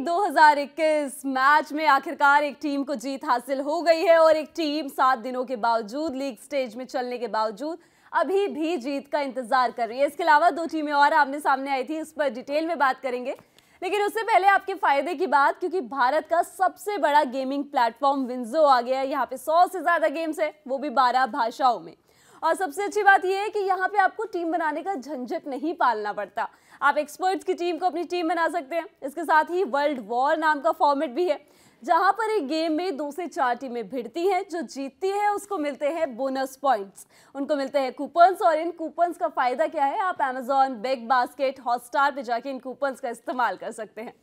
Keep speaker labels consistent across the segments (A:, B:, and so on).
A: League 2021 match में आखिरकार एक टीम को जीत हासिल हो गई है और एक टीम सात दिनों के बावजूद लीग स्टेज में चलने के बावजूद अभी भी जीत का इंतज़ार कर रही है। इसके अलावा दो टीमें और आमने सामने आई थी, उस पर डिटेल में बात करेंगे। लेकिन उससे पहले आपके फ़ायदे की बात, क्योंकि भारत का सबसे बड़ा गेमिंग प्लेटफॉर्म विंजो आ गया है। यहाँ पे सौ से ज़्यादा गेम्स है, वो भी बारह भाषाओं में। और सबसे अच्छी बात यह है कि यहाँ पे आपको टीम बनाने का झंझट नहीं पालना पड़ता। आप एक्सपर्ट्स की टीम को अपनी टीम बना सकते हैं। इसके साथ ही वर्ल्ड वॉर नाम का फॉर्मेट भी है, जहाँ पर एक गेम में दो से चार टीमें भिड़ती हैं, जो जीतती है, उसको मिलते हैं बोनस पॉइंट्स। उनको मिलते हैं कूपन्स और इन कूपन्स का फ़ायदा क्या है? आप अमेजोन बिग बास्केट हॉटस्टार पे जाके इन कूपन्स का इस्तेमाल कर सकते हैं।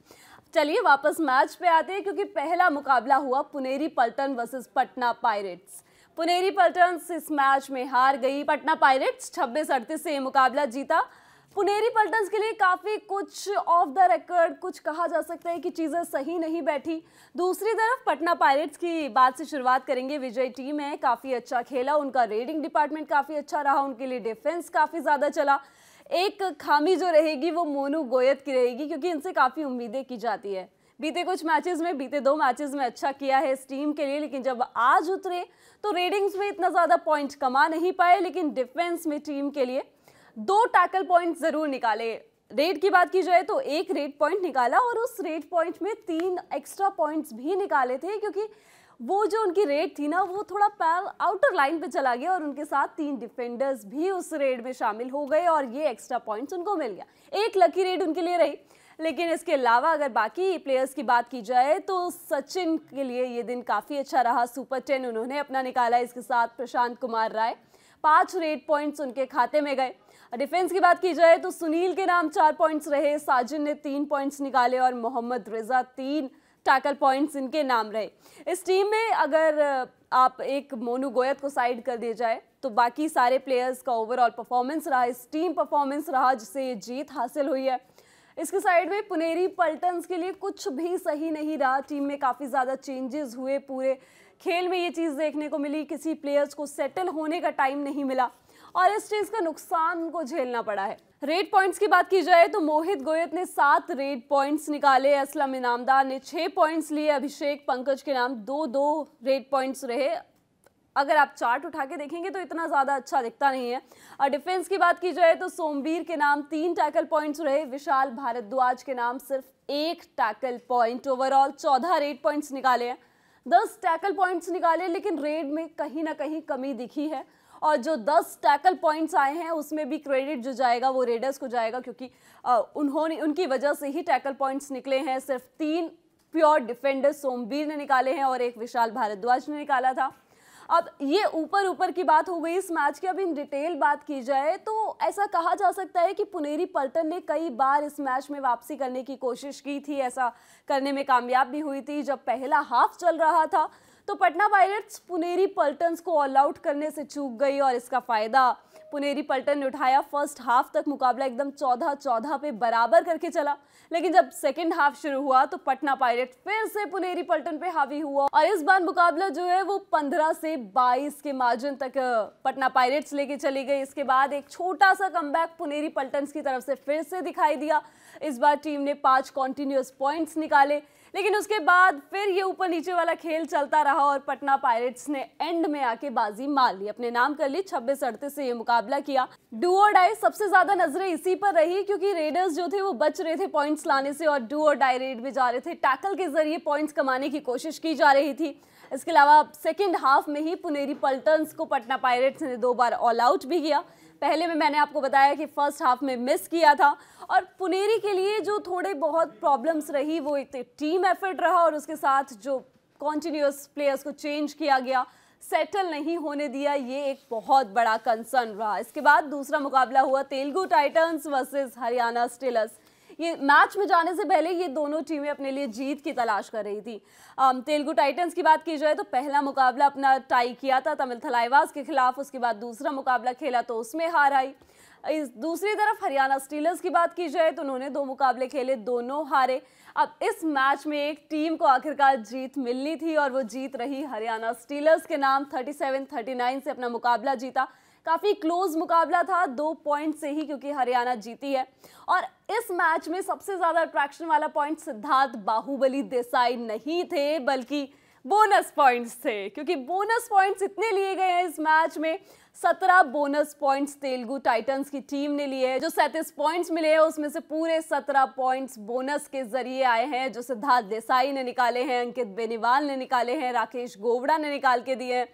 A: चलिए वापस मैच पे आते हैं, क्योंकि पहला मुकाबला हुआ पुनेरी पल्टन वर्सेस पटना पायरेट्स। पुनेरी पल्टन इस मैच में हार गई। पटना पायरेट्स छब्बीस अड़तीस से मुकाबला जीता। पुनेरी पल्टन्स के लिए काफ़ी कुछ ऑफ़ द रिकॉर्ड कुछ कहा जा सकता है कि चीज़ें सही नहीं बैठी। दूसरी तरफ़ पटना पायरेट्स की बात से शुरुआत करेंगे। विजय टीम है, काफ़ी अच्छा खेला, उनका रेडिंग डिपार्टमेंट काफ़ी अच्छा रहा, उनके लिए डिफेंस काफ़ी ज़्यादा चला। एक खामी जो रहेगी, वो मोनू गोयत की रहेगी, क्योंकि इनसे काफ़ी उम्मीदें की जाती है। बीते कुछ मैचेस में, बीते दो मैचेस में अच्छा किया है इस टीम के लिए, लेकिन जब आज उतरे तो रेडिंग्स में इतना ज़्यादा पॉइंट कमा नहीं पाए, लेकिन डिफेंस में टीम के लिए दो टैकल पॉइंट ज़रूर निकाले। रेट की बात की जाए तो एक रेट पॉइंट निकाला और उस रेट पॉइंट में तीन एक्स्ट्रा पॉइंट्स भी निकाले थे, क्योंकि वो जो उनकी रेड थी ना, वो थोड़ा पैर आउटर लाइन पे चला गया और उनके साथ तीन डिफेंडर्स भी उस रेड में शामिल हो गए और ये एक्स्ट्रा पॉइंट्स उनको मिल गया। एक लकी रेड उनके लिए रही। लेकिन इसके अलावा अगर बाकी प्लेयर्स की बात की जाए तो सचिन के लिए ये दिन काफ़ी अच्छा रहा। सुपर टेन उन्होंने अपना निकाला, इसके साथ प्रशांत कुमार राय। पाँच रेड पॉइंट्स उनके खाते में गए। डिफेंस की बात की जाए तो सुनील के नाम चार पॉइंट्स रहे साजिन ने तीन पॉइंट्स निकाले और मोहम्मद रिजा तीन टैकल पॉइंट्स इनके नाम रहे। इस टीम में अगर आप एक मोनू गोयत को साइड कर दिया जाए तो बाकी सारे प्लेयर्स का ओवरऑल परफॉर्मेंस रहा। इस टीम परफॉर्मेंस रहा जिससे ये जीत हासिल हुई है। इसके साइड में पुनेरी पल्टन्स के लिए कुछ भी सही नहीं रहा। टीम में काफ़ी ज़्यादा चेंजेस हुए पूरे खेल में। ये चीज़ देखने को मिली, किसी प्लेयर्स को सेटल होने का टाइम नहीं मिला और इस चीज़ का नुकसान उनको झेलना पड़ा है। रेड पॉइंट्स की बात की जाए तो मोहित गोयत ने सात रेड पॉइंट्स निकाले। असलम इनामदार ने छह पॉइंट्स लिए। अभिषेक पंकज के नाम दो दो रेड पॉइंट्स रहे। अगर आप चार्ट उठा के देखेंगे तो इतना ज़्यादा अच्छा दिखता नहीं है। और डिफेंस की बात की जाए तो सोमवीर के नाम तीन टैकल पॉइंट्स रहे। विशाल भारद्वाज के नाम सिर्फ़ एक टैकल पॉइंट ओवरऑल चौदह रेड पॉइंट्स निकाले हैं। दस टैकल पॉइंट्स निकाले, लेकिन रेड में कहीं ना कहीं कमी दिखी है। और जो 10 टैकल पॉइंट्स आए हैं, उसमें भी क्रेडिट जो जाएगा, वो रेडर्स को जाएगा, क्योंकि उन्होंने, उनकी वजह से ही टैकल पॉइंट्स निकले हैं। सिर्फ़ तीन प्योर डिफेंडर सोमवीर ने निकाले हैं और एक विशाल भारद्वाज ने निकाला था। अब ये ऊपर ऊपर की बात हो गई इस मैच की, अब इन डिटेल बात की जाए तो ऐसा कहा जा सकता है कि पुनेरी पल्टन ने कई बार इस मैच में वापसी करने की कोशिश की थी, ऐसा करने में कामयाब भी हुई थी, जब पहला हाफ़ चल रहा था। तो पटना पायरेट्स पुनेरी पल्टन्स को ऑल आउट करने से चूक गई और इसका फ़ायदा पुनेरी पल्टन ने उठाया। फ़र्स्ट हाफ़ तक मुकाबला एकदम चौदह चौदह पे बराबर करके चला। लेकिन जब सेकंड हाफ़ शुरू हुआ तो पटना पायरेट फिर से पुनेरी पल्टन पे हावी हुआ। और इस बार मुकाबला जो है, वो 15 से 22 के मार्जिन तक पटना पायरेट्स लेके चली गई। इसके बाद एक छोटा सा कम पुनेरी पल्टन की तरफ़ से फिर से दिखाई दिया। इस बार टीम ने पाँच कॉन्टिन्यूस पॉइंट्स निकाले। लेकिन उसके बाद फिर ये ऊपर नीचे वाला खेल चलता रहा और पटना पायरेट्स ने एंड में आके बाजी मार ली। अपने नाम कर ली, छब्बीस अड़तीस से ये मुकाबला किया। डुओ डाई सबसे ज़्यादा नज़रें इसी पर रही क्योंकि रेडर्स जो थे वो बच रहे थे पॉइंट्स लाने से और डुओ डाई रेड में जा रहे थे। टैकल के ज़रिए पॉइंट्स कमाने की कोशिश की जा रही थी। इसके अलावा सेकेंड हाफ़ में ही पुनेरी पल्टन्स को पटना पायरेट्स ने दो बार ऑल आउट भी किया। पहले में मैंने आपको बताया कि फ़र्स्ट हाफ़ में मिस किया था और पुनेरी के लिए जो थोड़े बहुत प्रॉब्लम्स रही, वो एक टीम एफर्ट रहा और उसके साथ जो कॉन्टीन्यूस प्लेयर्स को चेंज किया गया सेटल नहीं होने दिया, ये एक बहुत बड़ा कंसर्न रहा। इसके बाद दूसरा मुकाबला हुआ Telugu Titans versus Haryana Steelers ये मैच में जाने से पहले ये दोनों टीमें अपने लिए जीत की तलाश कर रही थी। तेलुगु टाइटन्स की बात की जाए तो पहला मुकाबला अपना टाई किया था तमिल थलाईवास के खिलाफ, उसके बाद दूसरा मुकाबला खेला तो उसमें हार आई। इस दूसरी तरफ़ हरियाणा स्टीलर्स की बात की जाए तो उन्होंने दो मुकाबले खेले, दोनों हारे। अब इस मैच में एक टीम को आखिरकार जीत मिलनी थी और वो जीत रही हरियाणा स्टीलर्स के नाम 37 39 से अपना मुकाबला जीता। काफ़ी क्लोज मुकाबला था, दो पॉइंट से ही क्योंकि हरियाणा जीती है। और इस मैच में सबसे ज़्यादा अट्रैक्शन वाला पॉइंट सिद्धार्थ बाहुबली देसाई नहीं थे, बल्कि बोनस पॉइंट्स थे। क्योंकि बोनस पॉइंट्स इतने लिए गए हैं इस मैच में, सत्रह बोनस पॉइंट्स तेलुगु टाइटंस की टीम ने लिए जो सैंतीस पॉइंट्स मिले हैं, उसमें से पूरे सत्रह पॉइंट्स बोनस के ज़रिए आए हैं, जो सिद्धार्थ देसाई ने निकाले हैं, अंकित बेनीवाल ने निकाले हैं, राकेश गोवड़ा ने निकाल के दिए हैं।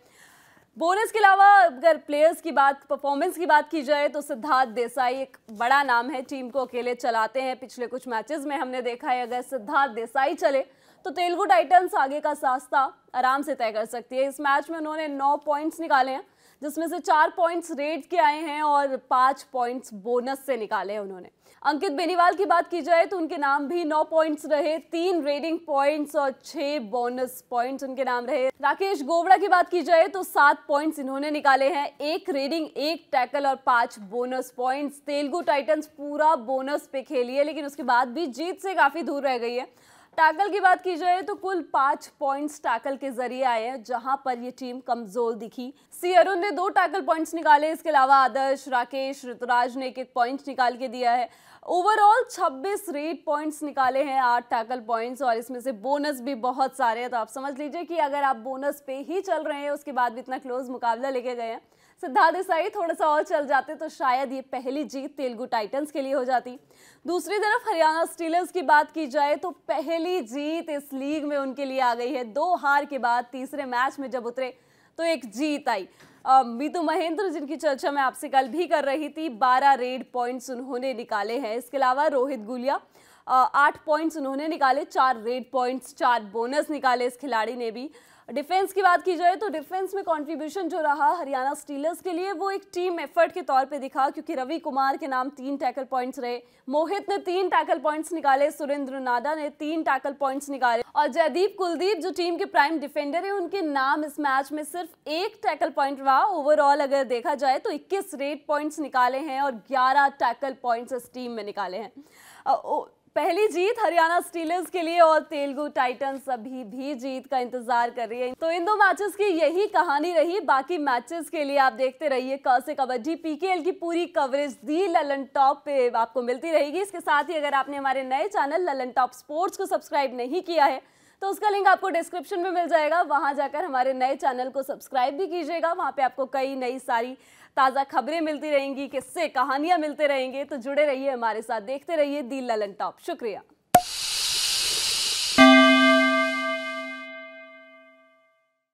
A: बोनस के अलावा अगर प्लेयर्स की बात परफॉर्मेंस की बात की जाए तो सिद्धार्थ देसाई एक बड़ा नाम है टीम को अकेले चलाते हैं। पिछले कुछ मैचेस में हमने देखा है, अगर सिद्धार्थ देसाई चले तो तेलुगु टाइटन्स आगे का सास्ता आराम से तय कर सकती है। इस मैच में उन्होंने नौ पॉइंट्स निकाले हैं। जिसमें से चार पॉइंट्स रेड के आए हैं और पाँच पॉइंट्स बोनस से निकाले हैं उन्होंने। अंकित बेनीवाल की बात की जाए तो उनके नाम भी नौ पॉइंट्स रहे, तीन रेडिंग पॉइंट्स और छह बोनस पॉइंट्स उनके नाम रहे। राकेश गोवड़ा की बात की जाए तो सात पॉइंट्स इन्होंने निकाले हैं, एक रेडिंग एक टैकल और पाँच बोनस पॉइंट्स तेलुगु टाइटन्स पूरा बोनस पे खेली है, लेकिन उसके बाद भी जीत से काफ़ी दूर रह गई है। टैकल की बात की जाए तो कुल पाँच पॉइंट्स टैकल के ज़रिए आए हैं, जहाँ पर ये टीम कमज़ोर दिखी। सी अरुण ने दो टैकल पॉइंट्स निकाले, इसके अलावा आदर्श, राकेश, ऋतुराज ने एक एक पॉइंट निकाल के दिया है। ओवरऑल 26 रेड पॉइंट्स निकाले हैं आठ टैकल पॉइंट्स, और इसमें से बोनस भी बहुत सारे हैं। तो आप समझ लीजिए कि अगर आप बोनस पे ही चल रहे हैं, उसके बाद भी इतना क्लोज मुकाबला लेके गए हैं। सिद्धार्थ देसाई थोड़ा सा और चल जाते तो शायद ये पहली जीत तेलुगु टाइटंस के लिए हो जाती। दूसरी तरफ़ हरियाणा स्टीलर्स की बात की जाए तो पहली जीत इस लीग में उनके लिए आ गई है। दो हार के बाद तीसरे मैच में जब उतरे तो एक जीत आई। मीतू महेंद्र, जिनकी चर्चा मैं आपसे कल भी कर रही थी 12 रेड पॉइंट्स उन्होंने निकाले हैं। इसके अलावा रोहित गुलिया आठ पॉइंट्स उन्होंने निकाले, चार रेड पॉइंट्स, चार बोनस निकाले इस खिलाड़ी ने भी। डिफेंस की बात की जाए तो डिफेंस में कंट्रीब्यूशन जो रहा हरियाणा स्टीलर्स के लिए, वो एक टीम एफर्ट के तौर पे दिखा, क्योंकि रवि कुमार के नाम तीन टैकल पॉइंट्स रहे। मोहित ने तीन टैकल पॉइंट्स निकाले, सुरेंद्र नाडा ने तीन टैकल पॉइंट्स निकाले, और जयदीप कुलदीप जो टीम के प्राइम डिफेंडर है, उनके नाम इस मैच में सिर्फ़ एक टैकल पॉइंट रहा। ओवरऑल अगर देखा जाए तो इक्कीस रेट पॉइंट्स निकाले हैं और ग्यारह टैकल पॉइंट्स इस टीम में निकाले हैं। पहली जीत हरियाणा स्टीलर्स के लिए और तेलुगु टाइटंस अभी भी जीत का इंतज़ार कर रही है। तो इन दो मैचेस की यही कहानी रही। बाकी मैचेस के लिए आप देखते रहिए क से कबड्डी पीकेएल की पूरी कवरेज दी ललन टॉप पे आपको मिलती रहेगी। इसके साथ ही अगर आपने हमारे नए चैनल ललन टॉप स्पोर्ट्स को सब्सक्राइब नहीं किया है तो उसका लिंक आपको डिस्क्रिप्शन में मिल जाएगा। वहाँ जाकर हमारे नए चैनल को सब्सक्राइब भी कीजिएगा। वहाँ पे आपको कई नई सारी ताज़ा खबरें मिलती रहेंगी, किससे, कहानियाँ मिलते रहेंगे। तो जुड़े रहिए हमारे साथ, देखते रहिए दी ललन टॉप। शुक्रिया।